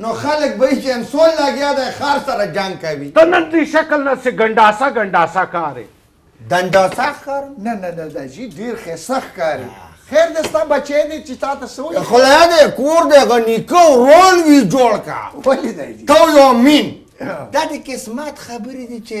نو خلک به چې انسول لاګیا دی خار سره جنگ کوي ته نن دې شکل نه سه ګنډاسا ګنډاسا کارې دنډاسا ښکارم نه نه نه دا جی ډیر خسته ښکاري خیر د ستا بچی دی چې تا ته څه وایي خدای دې کور دې هغه نیکه ورون وي جوړ کا ولې دی جی تو یو مین دا د قسمت خبرې دي چې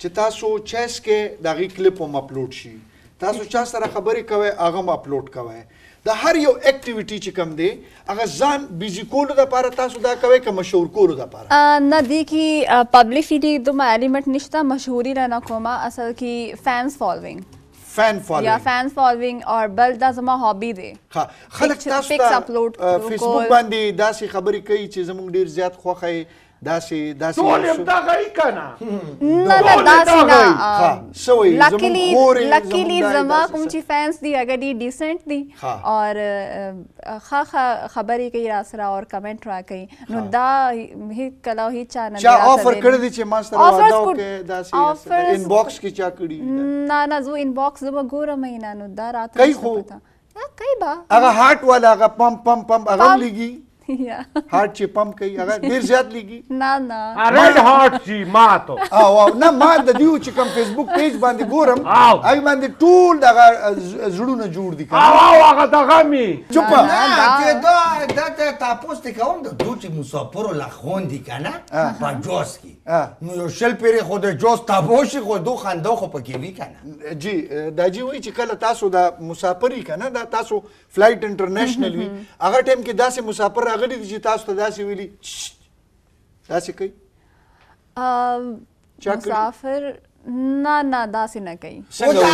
چې تاسو چای څکئ د هغې کلیپ هم اپلوډ شي تاسو چا سره خبرې کوئ هغه هم اپلوډ کوئ د هر یو اکټیویټي چې کم دی هغه ځان بیزی کولو د لپاره تاسو دا کوي که مشهور کولو د لپاره نه دی کی پبلسټی دومره الیمنټ نشته مشهوری لنه کومه اصل کی فینس فالوینګ فین فالوینګ یا فین فالوینګ او بل دا زما هابي دی ها خلک تاسو ته فیسبوک باندې داسې خبرې کوي چې زموږ ډیر زیات خوخه داسې داسې ټول هم دغه یې که نه نه نه داسې نه لکلي لکلي زما کوم چې فینس دي هغه ډي ډیسنټ دي اور ښه ښه خبرې کوي را سره اور کمنټ را کوي نو دا هیڅ کله هیڅ چا نه چا آفر کړی دی چې ما سره واده وکړي داسې ان باکس کې چا کړی نه نه زه ان باکس زما ګورم نه نو دا راته کوي خو هغه هارت والا هغه پمپ پمپ پمپ هغه لګي هارت چې پمپ کوي هغه ډیر زیات لګي نه نه ریډ هارت جی ما ته او نه ما د دیو چې کوم فیسبوک پیج باندې ګورم هغه باندې ټول دغه زړونه جوړ دي او هغه دغه می چوپ نه ته دا د تاسو ته کوم د دوی مسافر لا خوندې کنه په جوس کې نو یو شل پیری خو د جوز تابو شي خو دو خندو خو پکې وی کنه جی دا جی وای چې کله تاسو دا مسافری کنه دا تاسو فلایټ انټرنیشنل وی هغه ټیم کې داسې مسافر راغلی دي چې تاسو ته داسې ویلي داسې کوي مسافر نه نه داسې نه کوي څنګه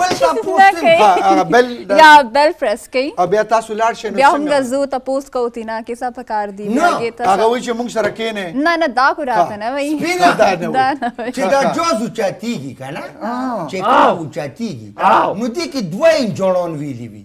بل تا پوسټ هغه بل یا بل پریس کوي او بیا تاسو لاړ شئ بیا هم غزو ته پوسټ کوو تینا کې څه پکار دی بیا کې تاسو هغه وی چې موږ سره کینې نه نه دا خو راته نه وایي سپینا دا نه وایي چې دا جوز اوچاتیږي کنه چې کله اوچاتیږي نو دې کې دوه انجړون ویلي وي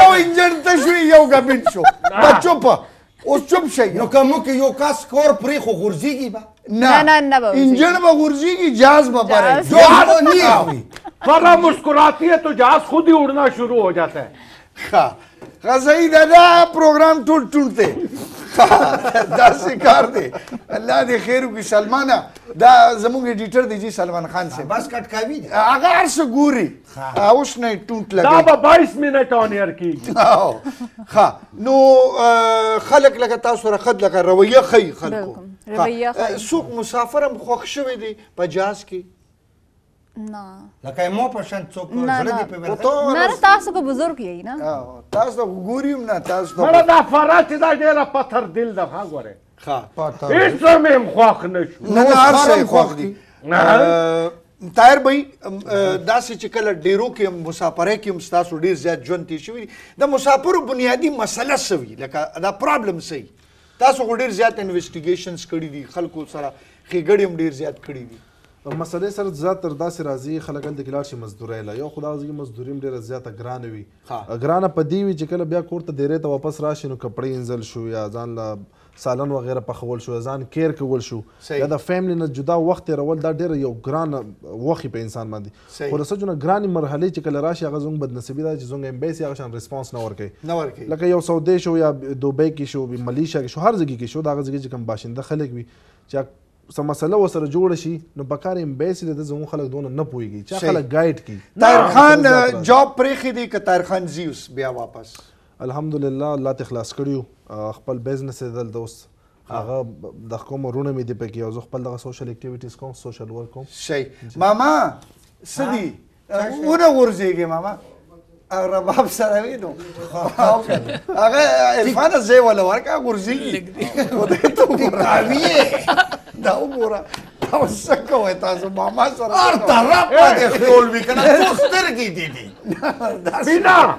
یو انجن ته شو یو ګبین شو دا چوپ اوس چوپ شي نو که موږ یو کس کور پرې خو غورځېږي به نه نه نه به انجن به غورځېږي جاز به پره جاز به نیږي ذرا مسکراتی ہے تو جاز خود ہی اڑنا شروع ہو جاتا ہے غزائی دادا پروگرام ټول ټولته دا سکار دی الله دې خیر وکړي سلمانه دا زموږ ایډیټر دی جی سلمان خان صاحب بس کټکاوی دی هغه هر څه ګوري ها اوس نه ټونټ لګي دا به 22 منټ اون ایر کیږي ها نو خلک لکه تاسو را خد لکه رویه خی خلکو رویه خی سوق مسافرم خوښ شوی دی په جاز کې نه لکه مو په شان څوک زړه دی په ورته نه تاسو کو بزرګ یی نه تاسو ګوریم نه تاسو مړه دا فرات دا ډیره پتر دل ده ها ګوره ښه هیڅ هم یې خوښ نه شو نه نه هر څه یې خوښ دي طاهر بھائی داسې چې کله ډیرو کې هم مسافرۍ کې هم ستاسو ډیر زیات ژوند تیر شوی د مسافرو بنیادي مسله څه وي لکه دا پرابلم څه وي تاسو خو ډیر زیات انویسټیګیشنز کړي دي خلکو سره ښېګړې هم ډیر زیات کړي دي مسلې سره زیات تر داسې راځي خلک هلته کې لاړ شي مزدورۍ له یو خو دا ځای مزدوري هم ډېره زیاته ګرانه وي ګرانه په دې وي چې کله بیا کور ته دیرې ته واپس راشې نو کپړې انځل شو یا ځان له سالن وغیره پخول شو ځان کیر کول شو یا د فیملی نه جدا وخت تیرول دا ډیر یو ګران وخت په انسان باندې خو رسو جنا ګران مرحله چې کله راشي هغه زنګ بدنصیبی دا چې زنګ امبیسی هغه شان ریسپانس نه ورکي نه ورکي لکه یو سعودي شو یا دوبۍ کې شو ملیشیا کې شو هر ځای کې شو دا هغه ځای چې کوم باشنده خلک وي چې څه مسله وسره جوړ شي نو په کار امبیسي د زموږ خلک دونه نه پويږي چې خلک ګایډ کی طاهر خان جاب پرېخې دی که طاهر خان زیوس بیا واپس الحمدلله الله ته خلاص کړیو خپل بزنس دل دوست هغه د کوم رونه مې دی پکې او زه خپل دغه سوشل اکټیویټیز کوم سوشل ورک کوم شي ماما سدي ونه غورځېږي ماما او رباب سره وي نو هغه عرفان زه ولا ورکا غورځېږي او دې ته وګورامي دا وګوره او څه کوي تاسو ماما سره هر طرف باندې خول وکړه څو سترګې دي دي بنا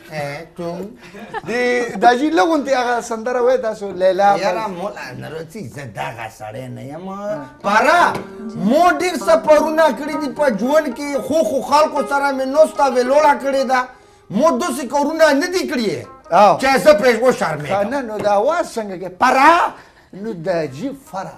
ټوم دی دا جی لګونتي هغه سندره وای تاسو لیلا یارا مولا نرتی زه دا غا سړی نه یم پارا مو ډیر سفرونه کړی دی په ژوند کې خو خو خلکو سره مې نوستا ویلوړه کړی دا مو دوسی کورونه نه دی کړی چې زه پرې و شرمې نه نو دا واز څنګه کې پارا نو دا جی فرا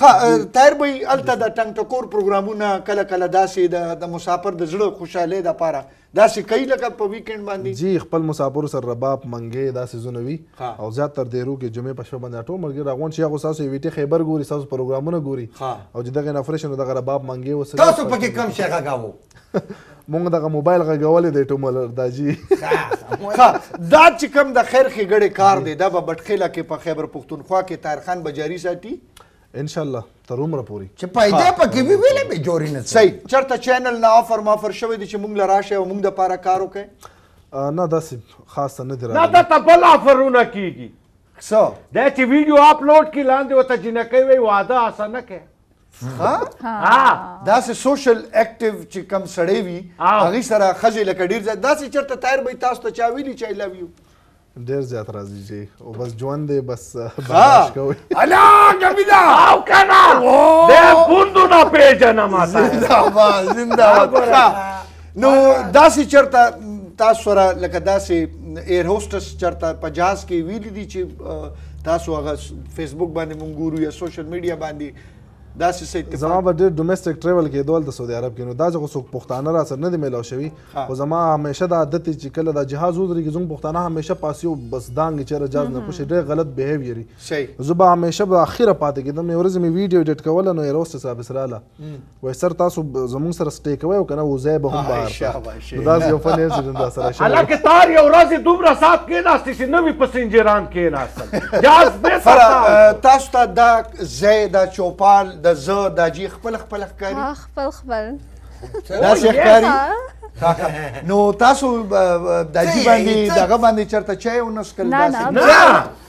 ها تایر به الته د ټنګ ټکور پروګرامونه کله کله داسې د د مسافر د زړه خوشاله د پاره داسې کوي لکه په ویکند باندې جی خپل مسافر سره رباب منګې داسې زونه وي او زیات تر دیرو کې جمعې په شپه باندې ټول مرګ راغون چې هغه تاسو ویټه خیبر ګوري تاسو پروګرامونه ګوري او چې دغه نفرشن دغه رباب منګې وسه تاسو پکې کم شي غاګاو مونږ دغه موبایل غږولې دی ټومل داجی ښه دا چې کوم د خیر ښېګړې کار دی دا به بټخیله کې په خیبر پښتونخوا کې طاهر خان به جاري ساتي ان شاء الله تر عمره پوري چې پیدا پکې وی ویلې به جوړی نه صحیح چرته چینل نه افر ما فر شوی دی چې مونږ لراشه او مونږ د پاره کار وکړي نه داسې خاصه نه درا نه دا ته بل افرونه کیږي څه دا چې ویډیو اپلوډ کی لاندې وته جنکې وی واده اسانه کې ها داسې سوشل اکټیو چې کم سړی وي هغه سره خځې لکه ډیر زیات داسې چرته تایر به تاسو ته چا ویلي چې آی لو یو ډیر زیات راځي جی او بس ژوند دی بس برداشت کوي الا کمیلا او کنا دې پوندو نه پیژنم زنده باد زنده باد نو داسې چرته تاسو سره لکه داسې ایر هوسټس چرته په جهاز کې ویلي دي چې تاسو هغه فیسبوک باندې مونږ ګورو یا سوشل میډیا باندې داسې څه اتفاق زما به ډېر ډومېسټک ټریول کې دول د سعودي عرب کې نو دا چې خو څوک پښتانه را سره نه دي میلاو شوي خو زما همیشه دا عادت چې کله دا جهاز ودرېږي زموږ پښتانه همیشه پاسیو بس دانګې چېرې جاز نه کوشي ډېر غلط بهیویري زه به همیشه به اخره پاتې کېدم یو ورځ مې ویډیو ایډیټ کوله نو ایروسټس را بسراله وای سر تاسو زموږ سره سټې کوئ او کنه وځئ به هم بهر ته نو داسې یو فني انسیډنټ را سره شوی هلکه تار یو ورځ دومره سات کېناستې چې نوي پسنجران کېناستل جاز بې سره تاسو ته دا ځای دا چوپال د زه دا جي خپل خپل ښکاري خپل خپل داسې ښکاري نو تاسو د جي باندې دغه باندې چرته چای ونسکل داسې نه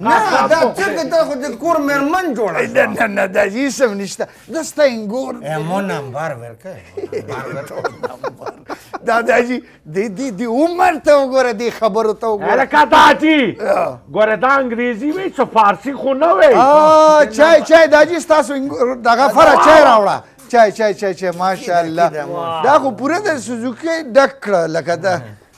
نه دا څنګه ته خو د کور مېرمن جوړه نه نه نه دا هیڅ هم نشته دا ستا انګور مو نمبر ورکه دا دا جی د دې د عمر ته وګوره د خبرو ته وګوره لکه دا جی ګوره دا انګریزي وای څه فارسی خو نه وای ا چای چای دا جی تاسو دغه فره چای راوړه چای چای چای چای ماشاءالله دا خو پوره د سوزوکی ډک کړه لکه دا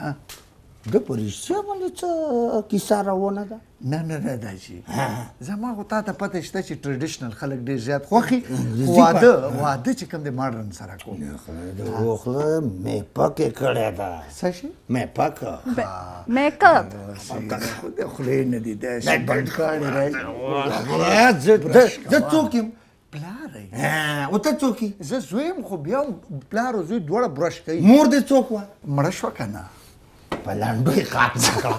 ها د په رښتیا باندې څه کیسه روانه ده نه نه نه دا شي زما خو تا ته پته شته چې ټریډیشنل خلک ډیر زیات خوخي واده واده چې کوم د ماډرن سره کوم اوخله مې پکې کړه دا څه شي مې پک میک اپ د خلې نه دي دا شي بند کړی راځي زه څوک یم پلار یې او ته څوک یې زه زوی یم خو بیا هم پلار او زوی دواړه برش کوي مور دې څوک وه مړه شوه که نه په لنډو یې خاک نه کړه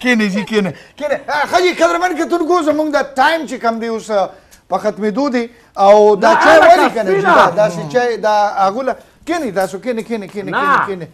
کینې جی کینې کینې خجی قدرمن کتونکو زمونږ دا ټایم چې کم دی اوس په ختمېدو دی او دا چای ولې کنه دا سې چای دا اغوله کینې تاسو کینې کینې کینې کینې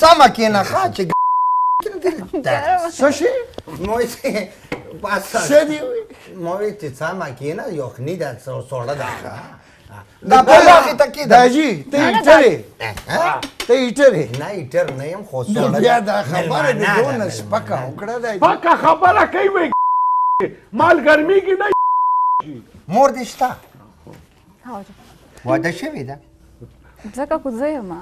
څمه کېنه ښه چې څه شي څه دي ما وی چې څمه کېنه یخني ده سوړه ده دا پولا کې تکي دا جی ته ایټر ته ایټر نه ایټر نه يم خو سوړه بیا دا خبره دې دونه سپکه وکړه دا پکه خبره کوي مال ګرمي کې نه مور دې شته واده شوی ده ځکه خو زه یم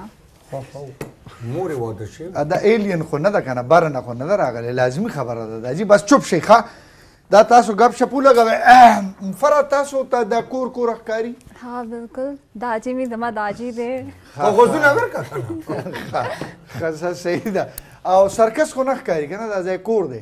مور واده شوی دا ایلین خو نه ده کنه بار نه خو نه راغلی لازمی خبره ده دا جی بس چوپ شي ښا دا تاسو غب شپو لګوي فرا تاسو ته دا کور کور ښکاری ها بالکل دا جی می زما دا جی دی خو غوزونه ورکا خاصه سیدا او سرکس خو نه ښکاری کنه دا ځای کور دی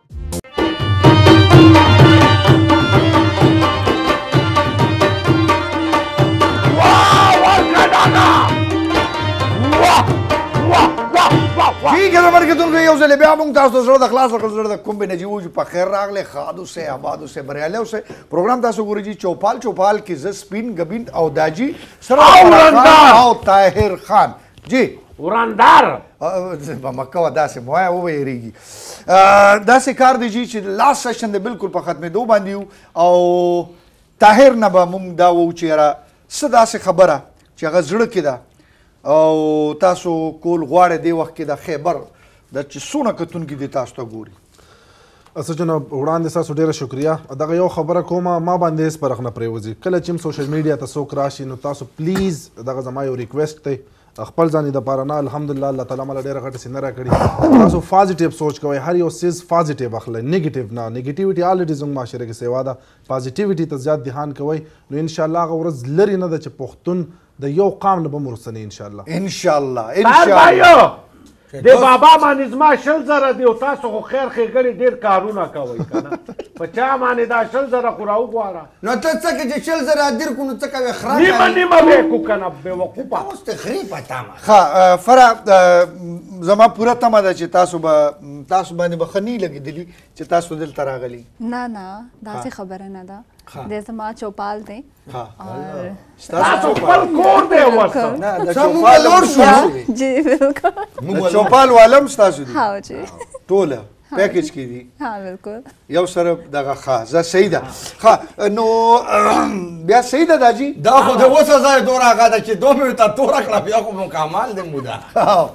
ټیګه زمر کې تونګ یو ځل بیا موږ تاسو سره د خلاص کړو زړه د کوم به نجیو چې په خیر راغله خادو سه آبادو سه بریاله او سه پروګرام تاسو ګوري جی چوپال چوپال کې ز سپین غبین او داجی سره او طاهر خان جی وراندار په مکه و داسې مو وایه وویریږي داسې کار دی جی چې لاس سیشن دی بالکل په ختمېدو باندې یو او طاهر نه به مونږ دا وو چې یاره څه داسې خبره چې هغه زړه کې ده او تاسو کول غواړئ دې وخت کې د خیبر د چې څونه کتونکي دي تاسو ته ګوري اسه جناب وړاندې تاسو ډیره شکریا دغه یو خبره کومه ما باندې هیڅ فرق نه پریوځي کله چې سوشل میډیا ته څوک راشي نو تاسو پلیز دغه زما یو ریکوست دی خپل ځان د پاره نه الحمدلله الله تعالی مله ډیره غټه سینه را کړی تاسو پازیټیو سوچ کوئ هر یو سیز پازیټیو اخلئ نیگیټیو نه نیگیټیویټي الریډي زموږ معاشره کې سیوا ده پازیټیویټي ته زیات دهان کوئ نو ان شاء الله هغه ورځ لري نه ده چې پښتون د یو قام نه به مو رسنې ان شاء الله ان شاء الله ان طاهر شاء الله بایو د دوست. بابا باندې زما شل زره دی او تاسو خو خیر ښېګڼې ډېر کارونه کوئ که نه په چا باندې دا شل زره خو راوغواړه نو ته څه کې چې شل زره در کو نو څه کوې خره نیمه کوې؟ نیمه به یې کو که نه بېوقوفه اوس ته خري په تمه ها اه، فرا اه، زما پوره تمه ده چې تاسو به تاسو باندې به ښه نه وي لګېدلي چې تاسو دلته راغلي نه نه داسې خبره نه ده دی زما چوپال دی تاسو خپل کور دی ورسره نه د چوپال لور شو جی بالکل نو چوپال والم تاسو دی ها جی ټوله پیکج کې دي ها بالکل یو سره دغه ښه زه صحیح ده ښه نو بیا صحیح ده داجی دا خو د اوسه ځای دور هغه ده چې دوه مې ته تور کړه بیا خو مکمل دی مودا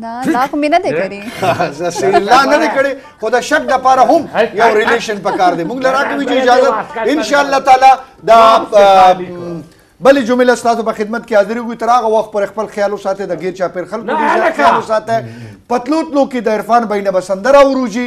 نه دا خو مې نه دی کړی زه سیل لا نه دی کړی خو د شک د پاره هم یو ریلیشن پکار دی موږ لرا کوي چې اجازه ان شاء الله تعالی دا بلې جمله ستاسو په خدمت کې حاضر وي تر هغه وخت پر خپل خیال وساته د غیر چاپیر خلکو دې خیال وساته پتلوتلو کې د عرفان بینه بسندره وروجي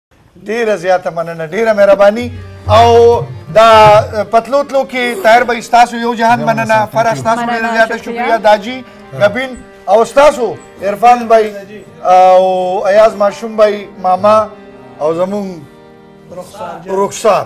ډیره زیاته مننه ډیره مهرباني او دا پتلو تلو کې طاهر بھائی تاسو یو جهان مننه فرح تاسو ډیره زیاته شکریا داجی غبین او تاسو عرفان بھائی او ایاز ماشوم بھائی ماما او زمون رخصار